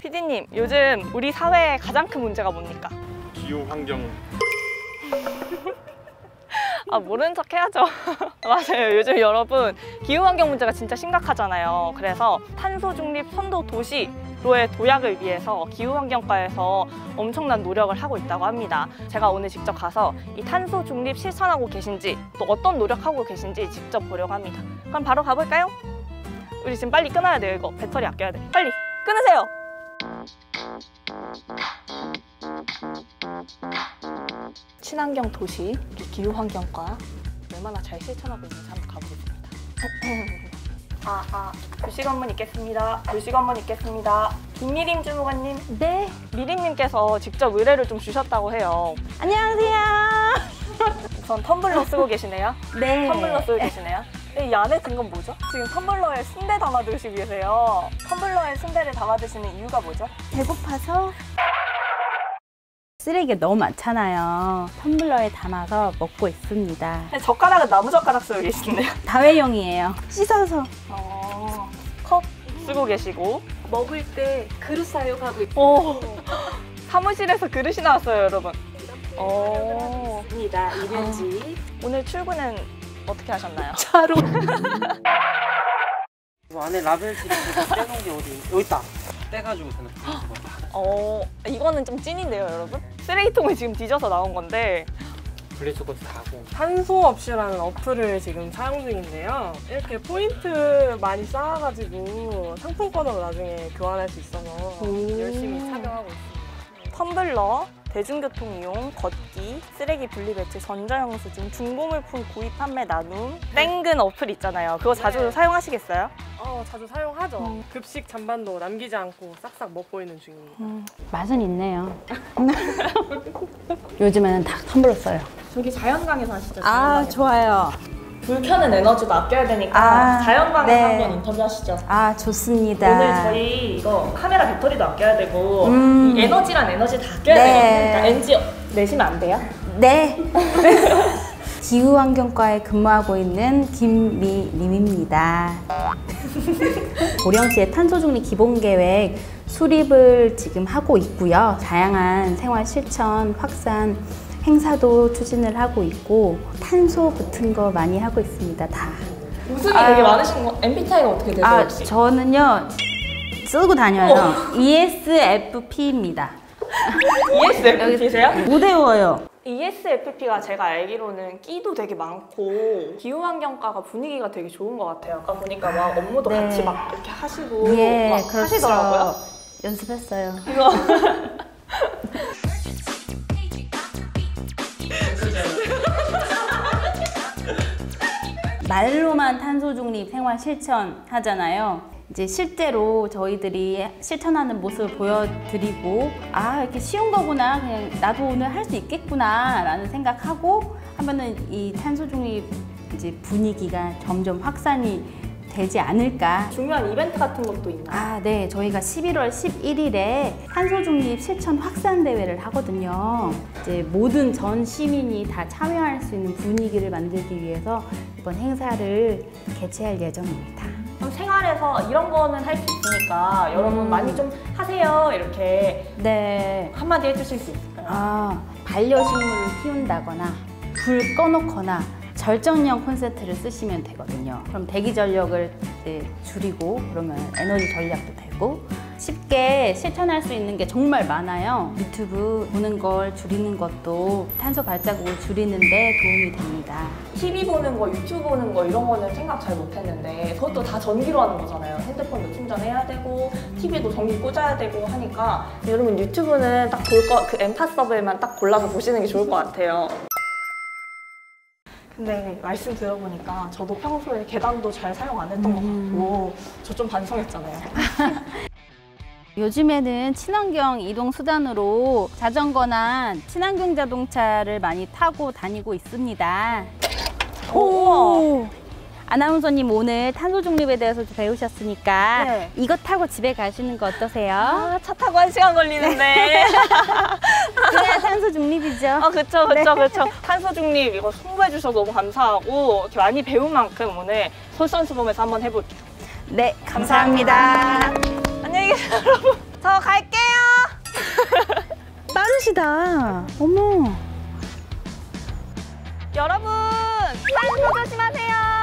피디님, 요즘 우리 사회의 가장 큰 문제가 뭡니까? 기후 환경 아 모르는 척 해야죠. 맞아요. 요즘 여러분 기후 환경 문제가 진짜 심각하잖아요. 그래서 탄소 중립 선도 도시 로의 도약을 위해서 기후 환경과에서 엄청난 노력을 하고 있다고 합니다. 제가 오늘 직접 가서 이 탄소 중립 실천하고 계신지 또 어떤 노력하고 계신지 직접 보려고 합니다. 그럼 바로 가볼까요? 우리 지금 빨리 끊어야 돼요. 이거 배터리 아껴야 돼. 빨리 끊으세요. 친환경 도시 기후 환경과 얼마나 잘 실천하고 있는지 한번 가보겠습니다. 아, 아, 교식 업무 있겠습니다. 교식 업무 있겠습니다. 김미림 주무관님, 네, 미림님께서 직접 의뢰를 좀 주셨다고 해요. 안녕하세요. 우선 텀블러 쓰고 계시네요. 네. 텀블러 쓰고 계시네요. 이 안에 든 건 뭐죠? 지금 텀블러에 순대 담아 드시고 계세요. 텀블러에 순대를 담아 드시는 이유가 뭐죠? 배고파서 쓰레기가 너무 많잖아요. 텀블러에 담아서 먹고 있습니다. 젓가락은 나무 젓가락 쓰고 계시네요. 다회용이에요. 씻어서. 어, 컵 쓰고 계시고 먹을 때 그릇 사용하고 오, 사무실에서 그릇이 나왔어요, 여러분. 오, 있습니다. 이면지. 오늘 출근은 어떻게 하셨나요? 차로. 이거 안에 라벨지를 제가 떼놓은 게 어디 여기 있다 떼가지고 저는 어, 이거는 좀 찐인데요, 여러분? 쓰레기통을 지금 뒤져서 나온 건데 분리수거도 다 하고 탄소 없이라는 어플을 지금 사용 중인데요. 이렇게 포인트 많이 쌓아가지고 상품권으로 나중에 교환할 수 있어서 열심히 착용하고 있습니다. 텀블러, 대중교통 이용, 걷기, 쓰레기 분리배출, 전자영수증, 중고물품 구입 판매 나눔, 땡근 어플 있잖아요. 그거 자주 네. 사용하시겠어요? 어, 자주 사용하죠. 급식 잔반도 남기지 않고 싹싹 먹고 있는 중입니다. 맛은 있네요. 요즘에는 다 텀블러 써요. 저기 자연강에서 하시죠. 아, 좋아요. 불 켜는 에너지도 아껴야 되니까 아, 자연광에서 네. 한번 인터뷰 하시죠. 아, 좋습니다. 오늘 저희 이거 카메라 배터리도 아껴야 되고 음. 이 에너지란 에너지 다 아껴야 네. 되거든요. 그러니까 NG 내시면 안 돼요? 네. 기후환경과에 근무하고 있는 김미림입니다. 고령시의 탄소중립 기본계획 수립을 지금 하고 있고요. 다양한 생활 실천 확산 행사도 추진을 하고 있고 탄소 붙은 거 많이 하고 있습니다. 다. 웃음이 아유. 되게 많으신 거 MBTI가 어떻게 되세요 아, 혹시? 저는요 쓰고 다녀요. E ESFP입니다. ESFP세요? 못 외워요. ESFP가 제가 알기로는 끼도 되게 많고 기후환경과가 분위기가 되게 좋은 것 같아요. 아까 보니까 막 업무도 네. 같이 막 이렇게 하시고 예, 막 그렇죠. 하시더라고요. 연습했어요. 말로만 탄소 중립 생활 실천 하잖아요. 이제 실제로 저희들이 실천하는 모습을 보여드리고 아 이렇게 쉬운 거구나 그냥 나도 오늘 할 수 있겠구나 라는 생각하고 하면은 이 탄소 중립 이제 분위기가 점점 확산이 되지 않을까 중요한 이벤트 같은 것도 있나요? 아, 네. 저희가 11월 11일에 탄소 중립 실천 확산 대회를 하거든요. 이제 모든 전 시민이 다 참여할 수 있는 분위기를 만들기 위해서 이번 행사를 개최할 예정입니다. 그럼 생활에서 이런 거는 할 수 있으니까 여러분 음. 많이 좀 하세요 이렇게 네. 한마디 해주실 수 있을까요? 아, 반려식물을 키운다거나 불 꺼놓거나 절전형 콘센트를 쓰시면 되거든요. 그럼 대기 전력을 네, 줄이고 그러면 에너지 전략도 되고 쉽게 실천할 수 있는 게 정말 많아요. 유튜브 보는 걸 줄이는 것도 탄소 발자국을 줄이는 데 도움이 됩니다. TV 보는 거, 유튜브 보는 거 이런 거는 생각 잘 못했는데 그것도 다 전기로 하는 거잖아요. 핸드폰도 충전해야 되고 TV도 전기 꽂아야 되고 하니까 여러분 유튜브는 딱 볼 거 그 엠파 서브에만 딱 골라서 보시는 게 좋을 것 같아요. 근데 말씀 들어보니까 저도 평소에 계단도 잘 사용 안 했던 것 같고 저 좀 반성했잖아요. 요즘에는 친환경 이동 수단으로 자전거나 친환경 자동차를 많이 타고 다니고 있습니다. 오! 아나운서님 오늘 탄소 중립에 대해서 좀 배우셨으니까 네. 이거 타고 집에 가시는 거 어떠세요? 아, 차 타고 한 시간 걸리는데. 그래야 탄소 중립이죠. 어, 그쵸, 그쵸, 네. 그쵸. 탄소 중립 이거 홍보해 주셔서 너무 감사하고 이렇게 많이 배운 만큼 오늘 솔선수범에서 한번 해볼게요. 네, 감사합니다. 감사합니다. 안녕히 계세요, 여러분. 저 갈게요. 빠르시다. 어머. 여러분, 탄소 조심하세요.